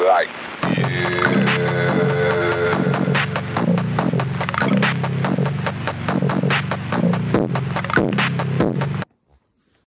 like, yeah.